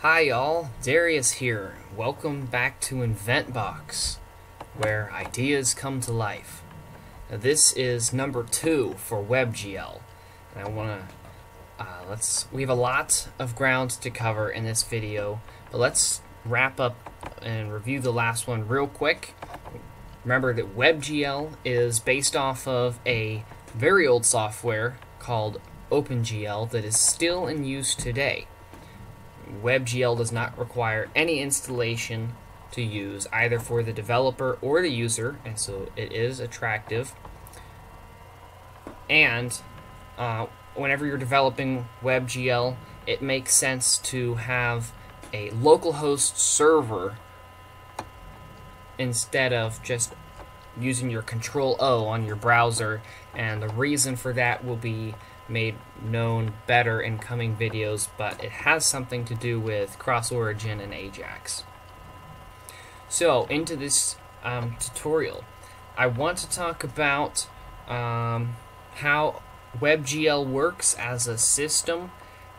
Hi y'all, Darius here. Welcome back to InventBox, where ideas come to life. Now, this is number two for WebGL, and I want to uh, let's. We have a lot of ground to cover in this video, but let's wrap up and review the last one real quick. Remember that WebGL is based off of a very old software called OpenGL that is still in use today. WebGL does not require any installation to use either for the developer or the user, and so it is attractive. And uh, whenever you're developing WebGL, it makes sense to have a localhost server instead of just using your control O on your browser and the reason for that will be made known better in coming videos but it has something to do with cross origin and Ajax. So into this um, tutorial I want to talk about um, how WebGL works as a system,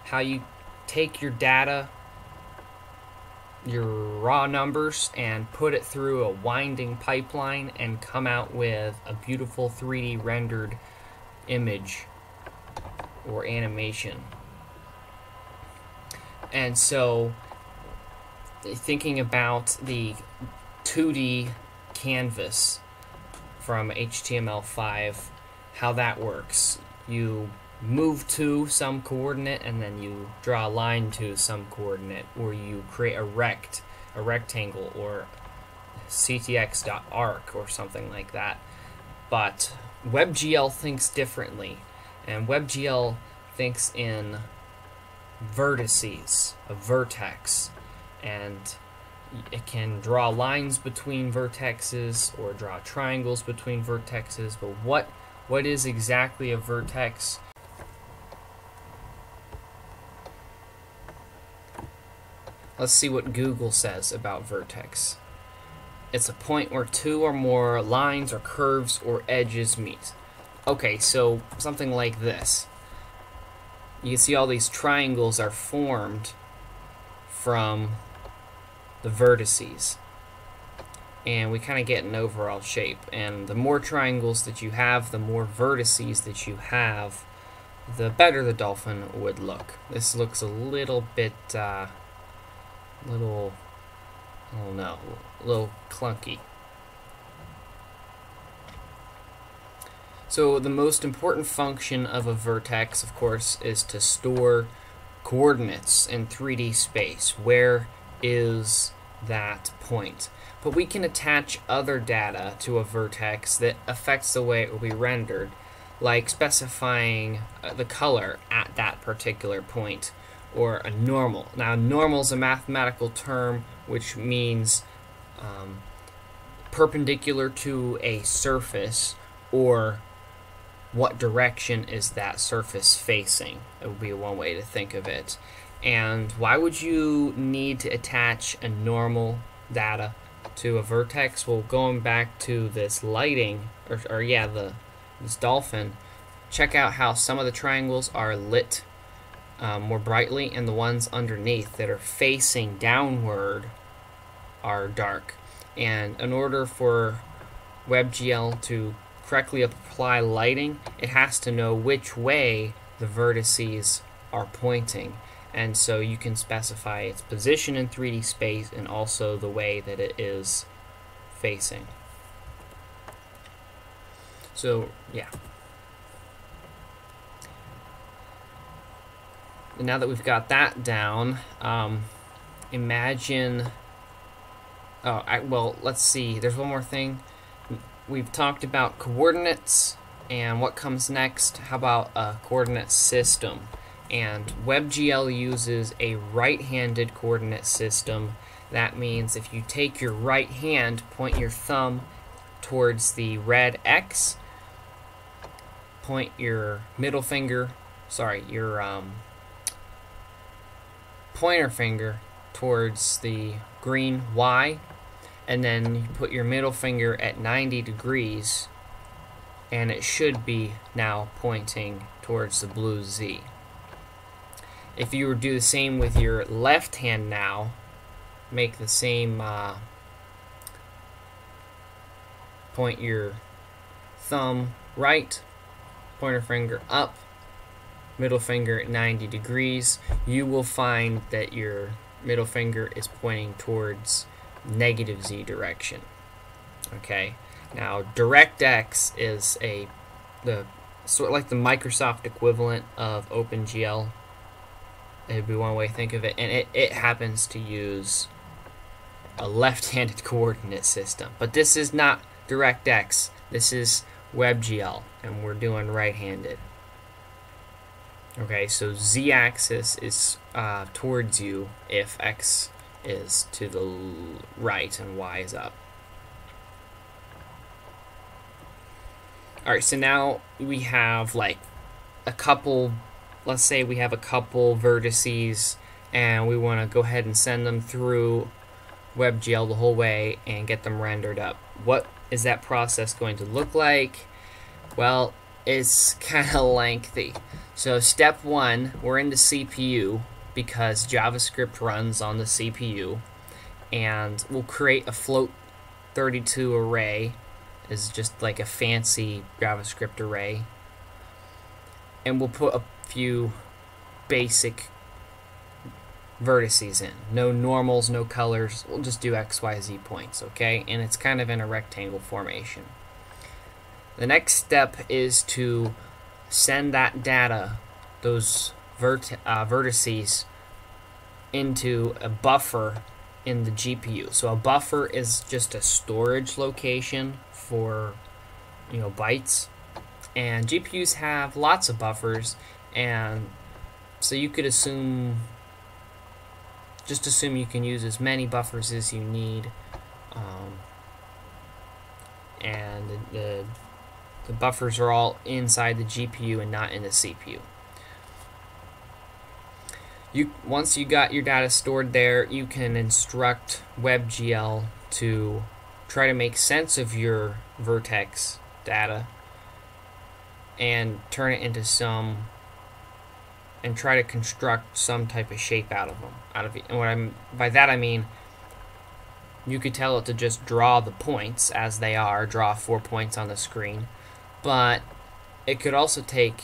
how you take your data your raw numbers and put it through a winding pipeline and come out with a beautiful 3D rendered image or animation. And so, thinking about the 2D canvas from HTML5, how that works. You move to some coordinate and then you draw a line to some coordinate or you create a rect a rectangle or ctx.arc or something like that but WebGL thinks differently and WebGL thinks in vertices a vertex and it can draw lines between vertexes or draw triangles between vertexes but what what is exactly a vertex Let's see what Google says about vertex. It's a point where two or more lines or curves or edges meet. Okay, so something like this. You can see all these triangles are formed from the vertices. And we kind of get an overall shape. And the more triangles that you have, the more vertices that you have, the better the dolphin would look. This looks a little bit... Uh, little, I don't know, a little clunky. So the most important function of a vertex, of course, is to store coordinates in 3D space. Where is that point? But we can attach other data to a vertex that affects the way it will be rendered, like specifying uh, the color at that particular point or a normal. Now, normal is a mathematical term which means um, perpendicular to a surface or what direction is that surface facing. It would be one way to think of it. And why would you need to attach a normal data to a vertex? Well, going back to this lighting, or, or yeah, the this dolphin, check out how some of the triangles are lit um, more brightly, and the ones underneath that are facing downward are dark. And in order for WebGL to correctly apply lighting, it has to know which way the vertices are pointing. And so you can specify its position in 3D space and also the way that it is facing. So, yeah. now that we've got that down, um, imagine. Oh, I, well, let's see. There's one more thing. We've talked about coordinates and what comes next. How about a coordinate system? And WebGL uses a right-handed coordinate system. That means if you take your right hand, point your thumb towards the red X, point your middle finger, sorry, your um, pointer finger towards the green Y, and then you put your middle finger at 90 degrees, and it should be now pointing towards the blue Z. if you were to do the same with your left hand now, make the same uh, point your thumb right, pointer finger up, middle finger at 90 degrees, you will find that your middle finger is pointing towards negative z direction. Okay, now DirectX is a the sort of like the Microsoft equivalent of OpenGL. It'd be one way to think of it, and it, it happens to use a left-handed coordinate system. But this is not DirectX. This is WebGL, and we're doing right-handed. Okay, so z-axis is uh, towards you if x is to the right and y is up. Alright, so now we have like a couple, let's say we have a couple vertices and we want to go ahead and send them through WebGL the whole way and get them rendered up. What is that process going to look like? Well, it's kind of lengthy. So step one, we're in the CPU because JavaScript runs on the CPU and we'll create a float 32 array is just like a fancy JavaScript array. And we'll put a few basic vertices in. No normals, no colors. We'll just do X, Y, Z points, okay? And it's kind of in a rectangle formation. The next step is to send that data, those vert uh, vertices, into a buffer in the GPU. So a buffer is just a storage location for you know bytes and GPUs have lots of buffers and so you could assume just assume you can use as many buffers as you need um, and the, the, the buffers are all inside the GPU and not in the CPU you once you got your data stored there you can instruct WebGL to try to make sense of your vertex data and turn it into some and try to construct some type of shape out of them out of and what I'm by that I mean you could tell it to just draw the points as they are draw four points on the screen but it could also take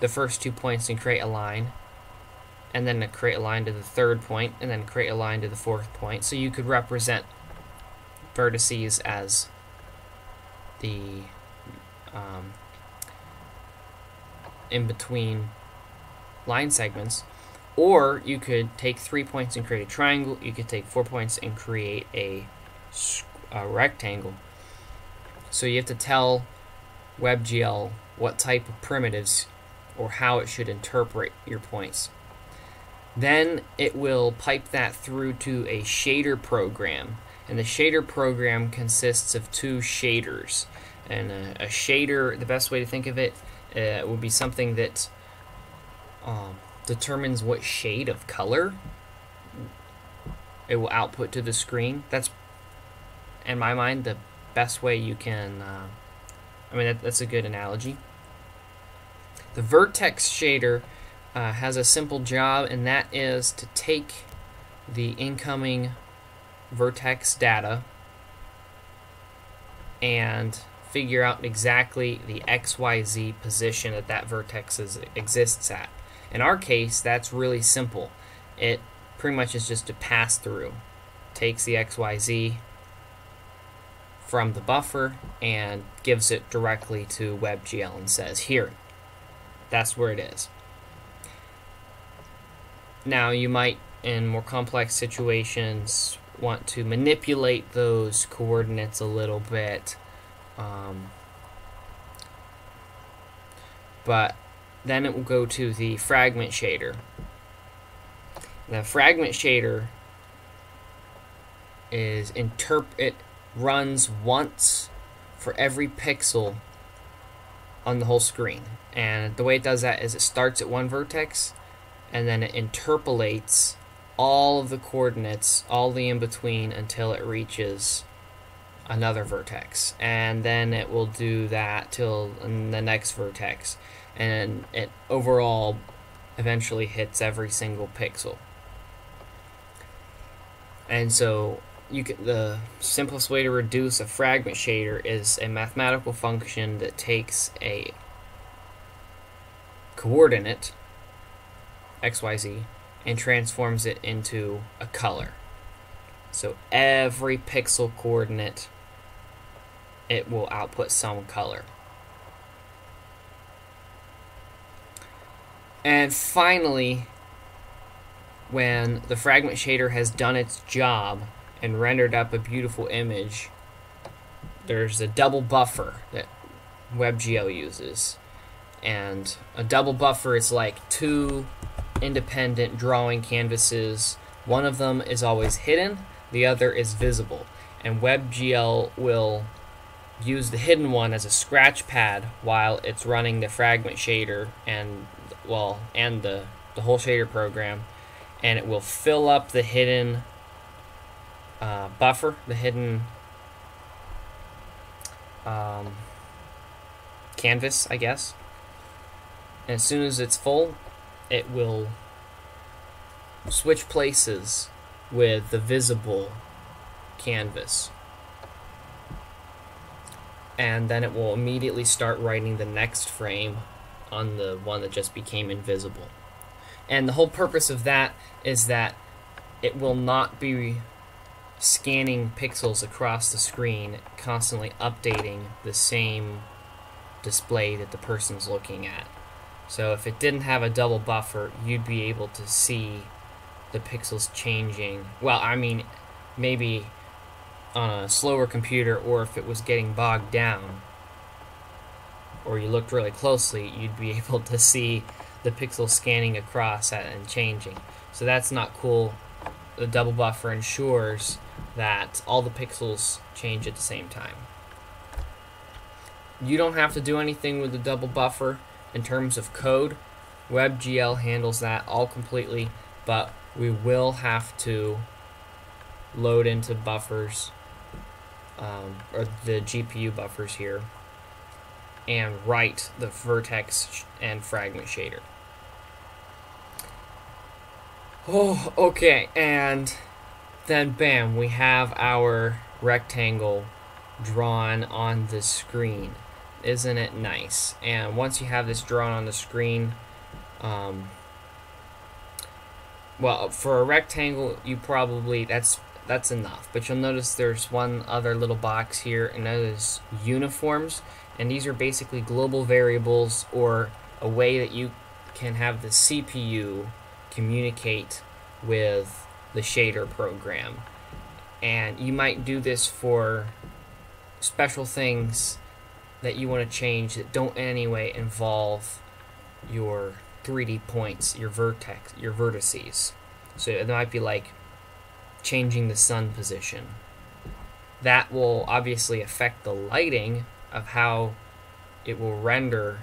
the first two points and create a line and then create a line to the third point and then create a line to the fourth point. So you could represent vertices as the um, in between line segments or you could take three points and create a triangle. You could take four points and create a, a rectangle. So you have to tell WebGL what type of primitives or how it should interpret your points then it will pipe that through to a shader program and the shader program consists of two shaders. And a, a shader, the best way to think of it, uh, would be something that um, determines what shade of color it will output to the screen. That's, in my mind, the best way you can. Uh, I mean, that, that's a good analogy. The vertex shader uh, has a simple job, and that is to take the incoming vertex data and figure out exactly the XYZ position that that vertex is, exists at. In our case, that's really simple. It pretty much is just a pass through. Takes the XYZ from the buffer and gives it directly to WebGL and says, here, that's where it is. Now, you might, in more complex situations, want to manipulate those coordinates a little bit. Um, but then it will go to the fragment shader. The fragment shader is interp it runs once for every pixel on the whole screen. And the way it does that is it starts at one vertex and then it interpolates all of the coordinates, all the in between until it reaches another vertex. And then it will do that till the next vertex. And it overall eventually hits every single pixel. And so you can, the simplest way to reduce a fragment shader is a mathematical function that takes a coordinate xyz and transforms it into a color. So every pixel coordinate it will output some color. And finally, when the fragment shader has done its job and rendered up a beautiful image, there's a double buffer that WebGL uses. And a double buffer is like two independent drawing canvases. One of them is always hidden, the other is visible. And WebGL will use the hidden one as a scratch pad while it's running the fragment shader and well and the the whole shader program and it will fill up the hidden uh, buffer the hidden um, canvas I guess and as soon as it's full it will switch places with the visible canvas and then it will immediately start writing the next frame on the one that just became invisible. And the whole purpose of that is that it will not be scanning pixels across the screen, constantly updating the same display that the person's looking at. So if it didn't have a double buffer, you'd be able to see the pixels changing. Well, I mean, maybe on a slower computer or if it was getting bogged down or you looked really closely, you'd be able to see the pixels scanning across and changing. So that's not cool. The double buffer ensures that all the pixels change at the same time. You don't have to do anything with the double buffer in terms of code. WebGL handles that all completely, but we will have to load into buffers um, or the GPU buffers here and write the vertex and fragment shader. Oh, okay, and then bam, we have our rectangle drawn on the screen. Isn't it nice? And once you have this drawn on the screen, um, well, for a rectangle, you probably, that's that's enough. But you'll notice there's one other little box here, and that is uniforms. And these are basically global variables or a way that you can have the CPU communicate with the shader program. And you might do this for special things that you want to change that don't in any way involve your 3D points, your vertex, your vertices. So it might be like changing the sun position. That will obviously affect the lighting of how it will render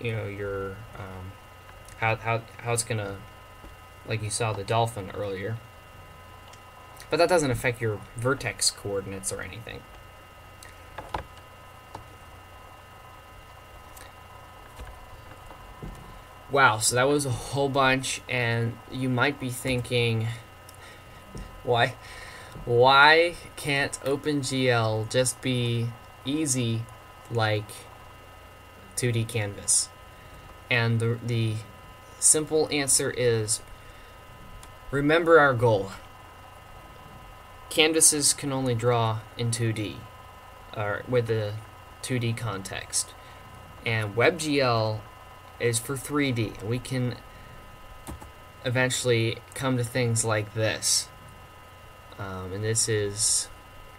you know your um, how, how, how it's gonna like you saw the dolphin earlier but that doesn't affect your vertex coordinates or anything wow so that was a whole bunch and you might be thinking why why can't OpenGL just be easy like 2D canvas? And the the simple answer is remember our goal. Canvases can only draw in 2D or with the 2D context. And WebGL is for 3D. We can eventually come to things like this. Um, and this is,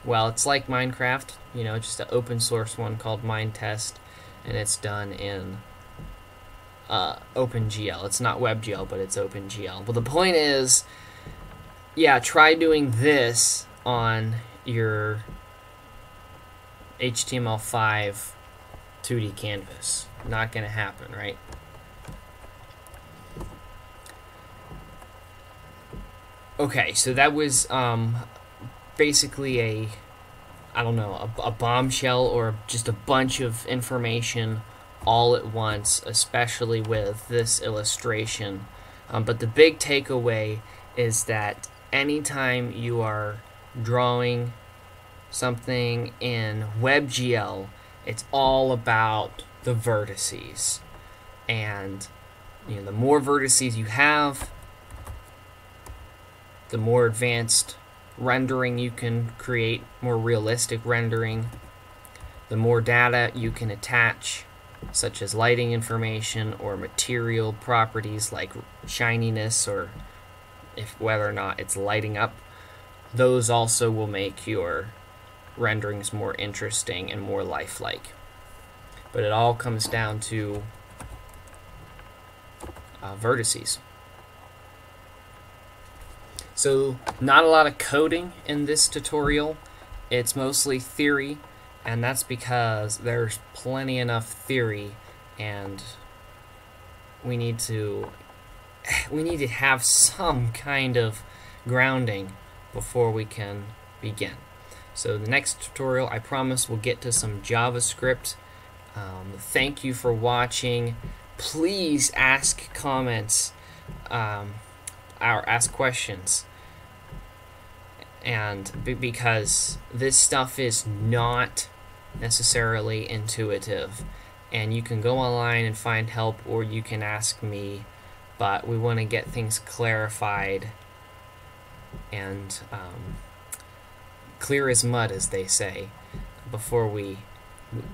well, it's like Minecraft, you know, just an open source one called Minetest, and it's done in uh, OpenGL. It's not WebGL, but it's OpenGL. But the point is, yeah, try doing this on your HTML5 2D canvas. Not going to happen, right? Okay, so that was um, basically a, I don't know, a, a bombshell or just a bunch of information all at once, especially with this illustration. Um, but the big takeaway is that anytime you are drawing something in WebGL, it's all about the vertices. And you know, the more vertices you have, the more advanced rendering you can create, more realistic rendering, the more data you can attach, such as lighting information or material properties like shininess or if whether or not it's lighting up, those also will make your renderings more interesting and more lifelike. But it all comes down to uh, vertices. So not a lot of coding in this tutorial. It's mostly theory, and that's because there's plenty enough theory and we need to we need to have some kind of grounding before we can begin. So the next tutorial, I promise, we'll get to some JavaScript. Um, thank you for watching. Please ask comments um, or ask questions. And because this stuff is not necessarily intuitive, and you can go online and find help, or you can ask me, but we want to get things clarified and um, clear as mud, as they say, before we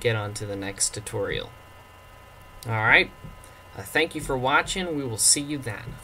get on to the next tutorial. Alright, uh, thank you for watching. We will see you then.